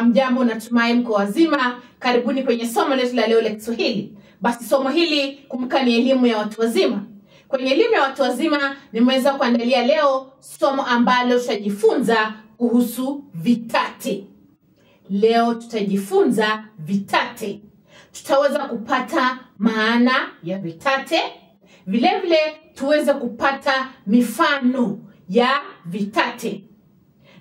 Amjambo, natumai mko wazima. Karibuni kwenye somo letu la leo la Kiswahili. Basi somo hili kumbuka, ni elimu ya watu wazima. Kwenye elimu ya watu wazima nimeweza kuandalia leo somo ambalo tutajifunza kuhusu vitate. Leo tutajifunza vitate, tutaweza kupata maana ya vitate, vilevile vile tuweze kupata mifano ya vitate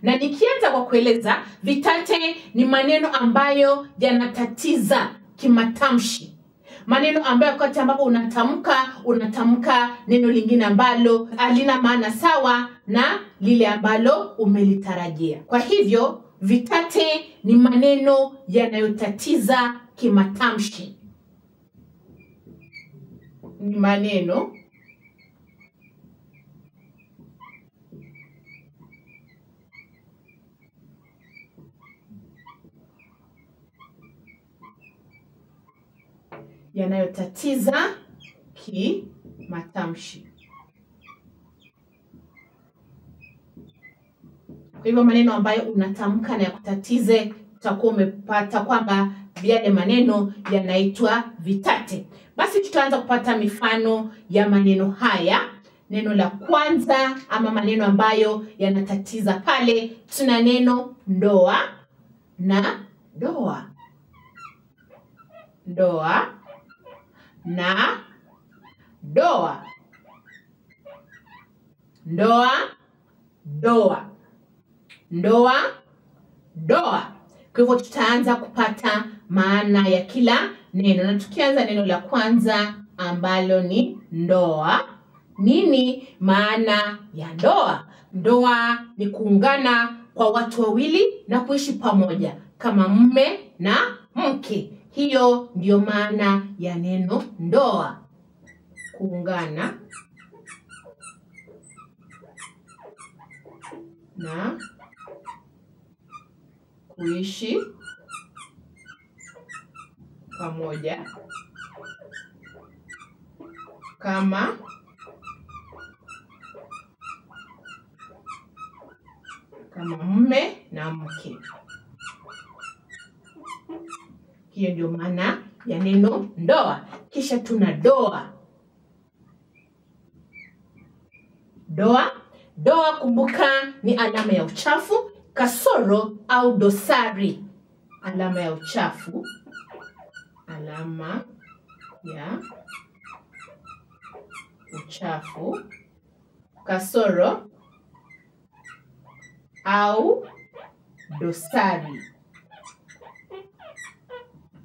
na nikianza kwa kueleza vitate ni maneno ambayo yanatatiza kimatamshi. Maneno ambayo wakati ambapo unatamka unatamka neno lingine ambalo halina maana sawa na lile ambalo umelitarajia. Kwa hivyo vitate ni maneno yanayotatiza kimatamshi. Ni maneno yanayotatiza kimatamshi. Kwa hivyo maneno ambayo unatamka na yakutatize, utakuwa umepata kwamba yale maneno yanaitwa vitate. Basi tutaanza kupata mifano ya maneno haya. Neno la kwanza ama maneno ambayo yanatatiza pale, tuna neno ndoa na doa. Ndoa na doa. Ndoa, doa. Ndoa, doa. Kwa hivyo tutaanza kupata maana ya kila neno, na tukianza neno la kwanza ambalo ni ndoa. Nini maana ya ndoa? Ndoa ni kuungana kwa watu wawili na kuishi pamoja kama mme na mke. Hiyo ndio maana ya neno ndoa, kuungana na kuishi pamoja kama kama mume na mke. Hiyo ndio maana ya neno ndoa. Kisha tuna doa. Doa, doa, kumbuka, ni alama ya uchafu, kasoro au dosari. Alama ya uchafu, alama ya uchafu, kasoro au dosari.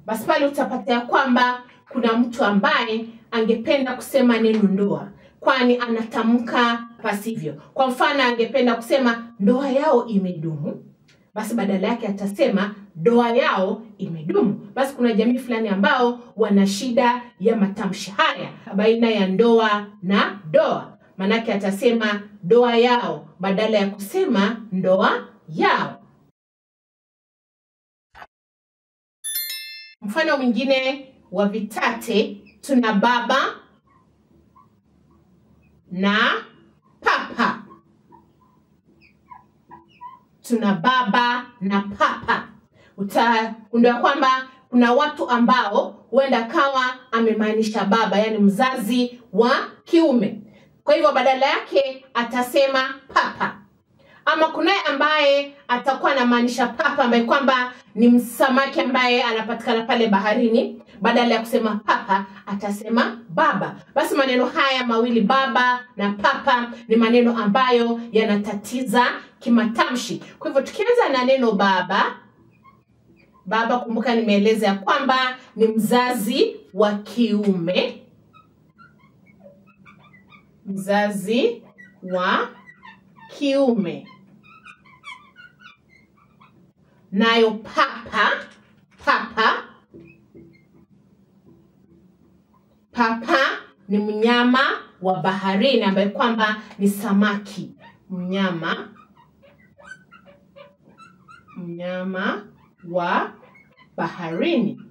Basi pale utapata ya kwamba kuna mtu ambaye angependa kusema neno ndoa, kwani anatamka pasivyo. Kwa mfano, angependa kusema ndoa yao imedumu, basi badala yake atasema ndoa yao imedumu. Basi kuna jamii fulani ambao wana shida ya matamshi haya baina ya ndoa na doa, maanake atasema ndoa yao badala ya kusema ndoa yao. Mfano mwingine wa vitate tuna baba na papa. Tuna baba na papa. Utagundua kwamba kuna watu ambao huenda kawa amemaanisha baba, yani mzazi wa kiume. Kwa hivyo badala yake atasema papa ama kunaye ambaye atakuwa anamaanisha papa ambaye kwamba ni msamaki ambaye anapatikana pale baharini. Badala ya kusema papa atasema baba. Basi maneno haya mawili baba na papa ni maneno ambayo yanatatiza kimatamshi. Kwa hivyo tukianza na neno baba, baba, kumbuka nimeeleza ya kwamba ni mzazi wa kiume, mzazi wa kiume nayo papa papa. Papa ni mnyama wa baharini ambaye kwamba ni samaki. Mnyama mnyama wa baharini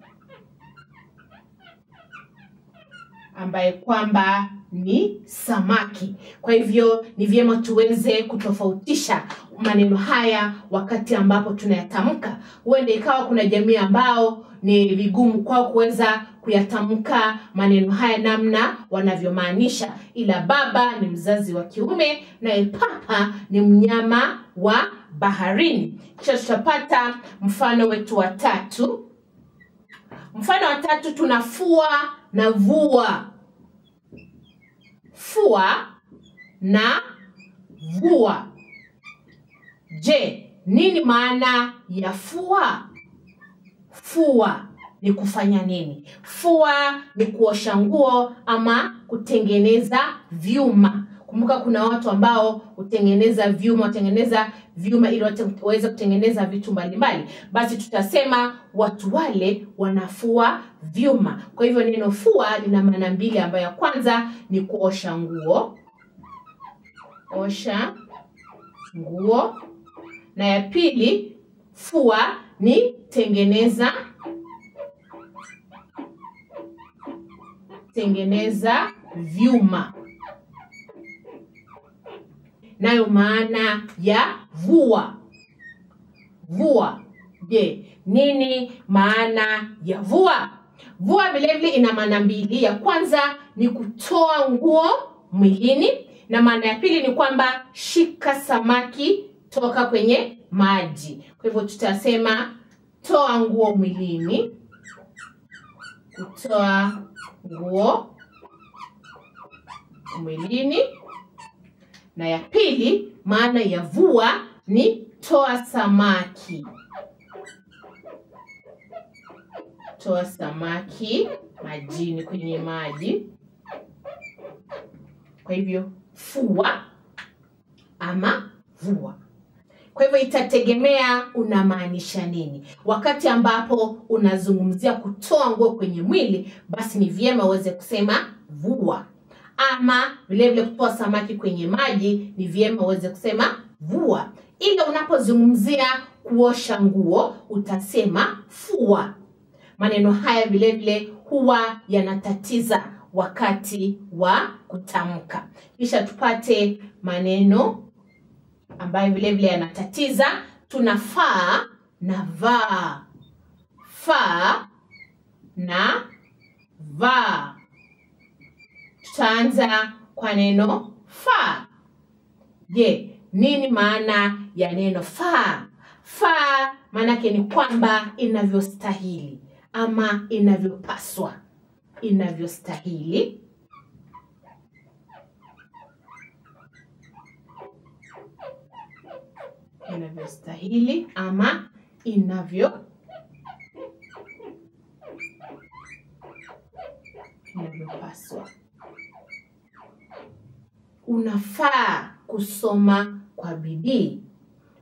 ambaye kwamba ni samaki. Kwa hivyo ni vyema tuweze kutofautisha maneno haya wakati ambapo tunayatamka. Huenda ikawa kuna jamii ambao ni vigumu kwao kuweza kuyatamka maneno haya namna wanavyomaanisha, ila baba ni mzazi wa kiume, naye papa ni mnyama wa baharini. Kisha tutapata mfano wetu wa tatu. Mfano wa tatu tuna fua na vua. Fua na vua. Je, nini maana ya fua? Fua ni kufanya nini? Fua ni kuosha nguo ama kutengeneza vyuma. Kumbuka kuna watu ambao hutengeneza vyuma, hutengeneza vyuma ili waweze kutengeneza vitu mbalimbali. Basi tutasema watu wale wanafua vyuma. Kwa hivyo neno fua lina maana mbili, ambayo ya kwanza ni kuosha nguo, osha nguo, na ya pili fua ni tengeneza tengeneza vyuma nayo maana ya vua. Vua. Je nini maana ya vua? Vua vilevile ina maana mbili. Ya kwanza ni kutoa nguo mwilini na maana ya pili ni kwamba shika samaki toka kwenye maji. Kwa hivyo tutasema toa nguo mwilini kutoa nguo mwilini na ya pili maana ya vua ni toa samaki. Toa samaki majini kwenye maji. Kwa hivyo fua ama vua. Kwa hivyo itategemea unamaanisha nini. Wakati ambapo unazungumzia kutoa nguo kwenye mwili basi ni vyema uweze kusema vua ama vilevile kutoa samaki kwenye maji ni vyema uweze kusema vua. Ila unapozungumzia kuosha nguo utasema fua. Maneno haya vilevile huwa yanatatiza wakati wa kutamka. Kisha tupate maneno ambayo vilevile yanatatiza tunafaa na vaa. Faa na vaa tutaanza kwa neno faa je nini maana ya neno faa faa maanake ni kwamba inavyostahili ama inavyopaswa. Inavyostahili. Inavyostahili ama inavyo inavyopaswa unafaa kusoma kwa bidii.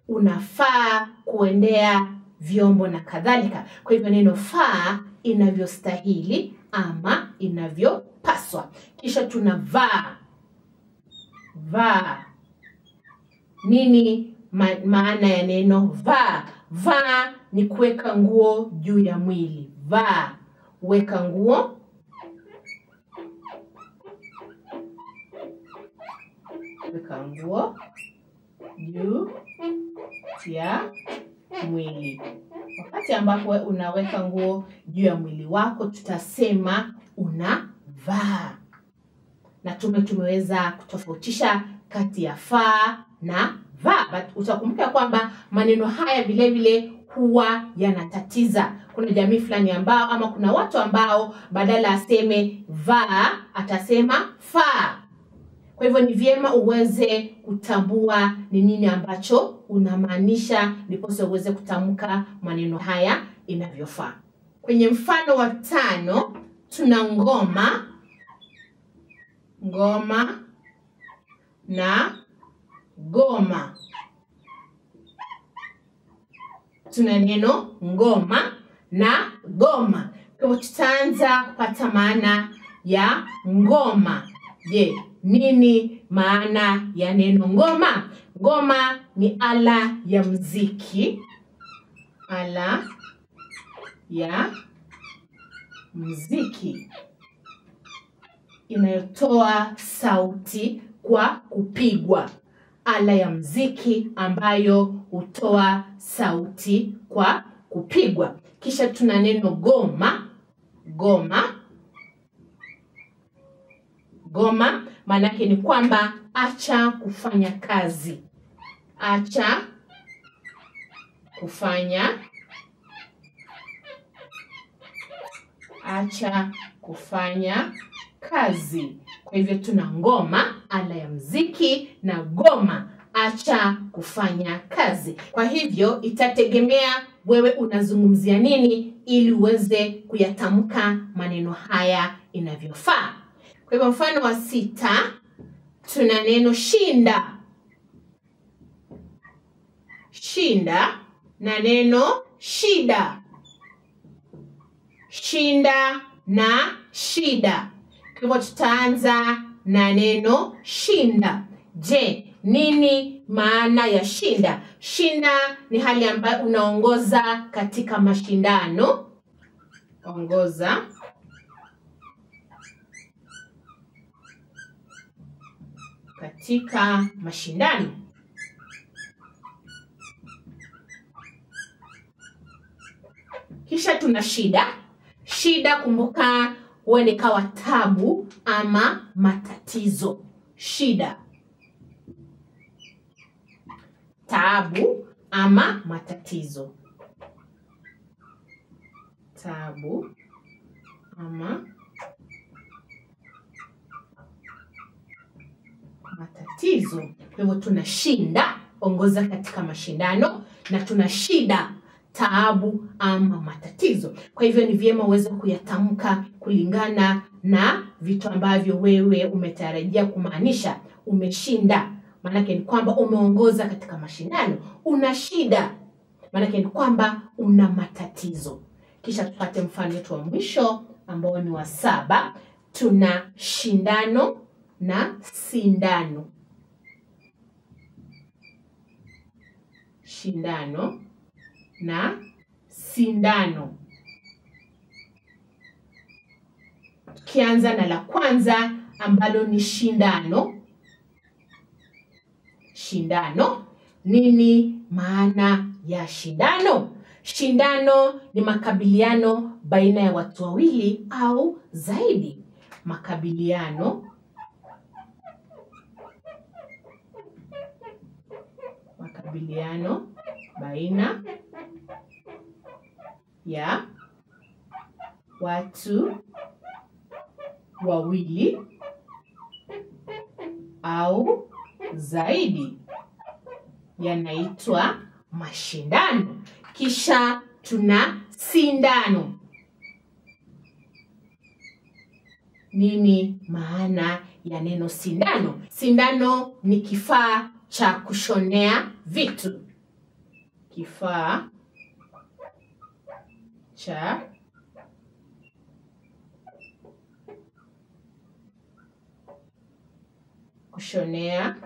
Unafaa kuendea vyombo na kadhalika. Kwa hivyo neno faa inavyostahili ama inavyopaswa. Kisha tuna vaa vaa. Nini ma maana ya neno vaa? Vaa ni kuweka nguo juu ya mwili. Vaa. Weka nguo weka nguo juu ya mwili. Wakati ambapo unaweka nguo juu ya mwili wako tutasema unavaa. Na tume tumeweza kutofautisha kati ya faa na vaa. But utakumbuka kwamba maneno haya vile vile huwa yanatatiza. Kuna jamii fulani ambao ama kuna watu ambao badala aseme vaa atasema faa kwa hivyo ni vyema uweze kutambua ni nini ambacho unamaanisha ndiposa uweze kutamka maneno haya inavyofaa. Kwenye mfano wa tano tuna ngoma. Ngoma na goma. Tuna neno ngoma na goma. Kwa hivyo tutaanza kupata maana ya ngoma. Je nini maana ya neno ngoma ngoma ni ala ya mziki ala ya mziki inayotoa sauti kwa kupigwa. Ala ya mziki ambayo hutoa sauti kwa kupigwa. Kisha tuna neno goma. Goma, goma maana yake ni kwamba acha kufanya kazi, acha kufanya acha kufanya kazi. Kwa hivyo tuna ngoma, ala ya mziki, na goma, acha kufanya kazi. Kwa hivyo itategemea wewe unazungumzia nini ili uweze kuyatamka maneno haya inavyofaa. Kwa hivyo mfano wa sita tuna neno shinda. Shinda na neno shida. Shinda na shida. Kwa hivyo tutaanza na neno shinda. Je, nini maana ya shinda? Shinda ni hali ambayo unaongoza katika mashindano. Ongoza katika mashindano. Kisha tuna shida. Shida kumbuka, huenda ikawa tabu ama matatizo. Shida, tabu ama matatizo. Tabu ama matatizo. Kwa hivyo tuna shinda, ongoza katika mashindano, na tuna shida, taabu ama matatizo. Kwa hivyo ni vyema uweze kuyatamka kulingana na vitu ambavyo wewe umetarajia kumaanisha. Umeshinda, maanake ni kwamba umeongoza katika mashindano. Una shida, maanake ni kwamba una matatizo. Kisha tupate mfano wetu wa mwisho ambao ni wa saba. Tuna shindano na sindano. Shindano na sindano. Tukianza na la kwanza ambalo ni shindano. Shindano, nini maana ya shindano? Shindano ni makabiliano baina ya watu wawili au zaidi. Makabiliano makabiliano baina ya watu wawili au zaidi yanaitwa mashindano. Kisha tuna sindano. Nini maana ya neno sindano? Sindano ni kifaa cha kushonea vitu. Kifaa cha kushonea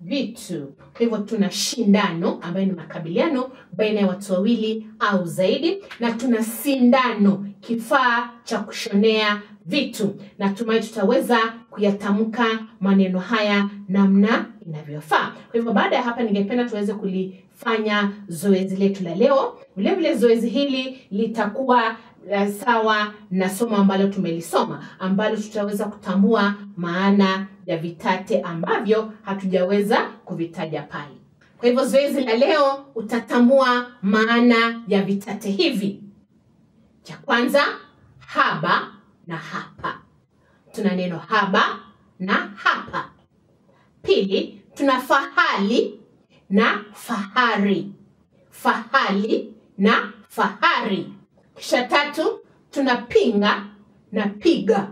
vitu. Kwa hivyo tuna shindano ambayo ni makabiliano baina ya watu wawili au zaidi, na tuna sindano, kifaa cha kushonea vitu. Natumai tutaweza kuyatamka maneno haya namna inavyofaa. Kwa hivyo baada ya hapa, ningependa tuweze kulifanya zoezi letu la leo. Vilevile zoezi hili litakuwa uh, sawa na somo ambalo tumelisoma ambalo tutaweza kutambua maana ya vitate ambavyo hatujaweza kuvitaja pale. Kwa hivyo zoezi la leo utatambua maana ya vitate hivi. Cha kwanza, haba na hapa. Tuna neno haba na hapa. Pili, tuna fahali na fahari. Fahali na fahari. Kisha tatu, tuna pinga na piga.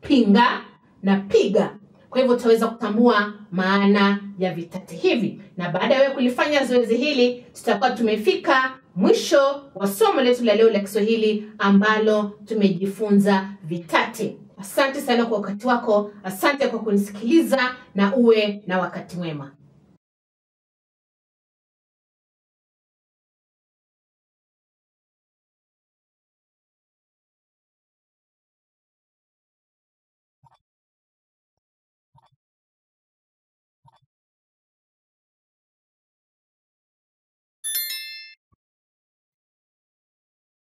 Pinga na piga. Kwa hivyo tutaweza kutambua maana ya vitati hivi, na baada ya wewe kulifanya zoezi hili, tutakuwa tumefika mwisho wa somo letu la leo la Kiswahili ambalo tumejifunza vitate. Asante sana kwa wakati wako, asante kwa kunisikiliza, na uwe na wakati mwema.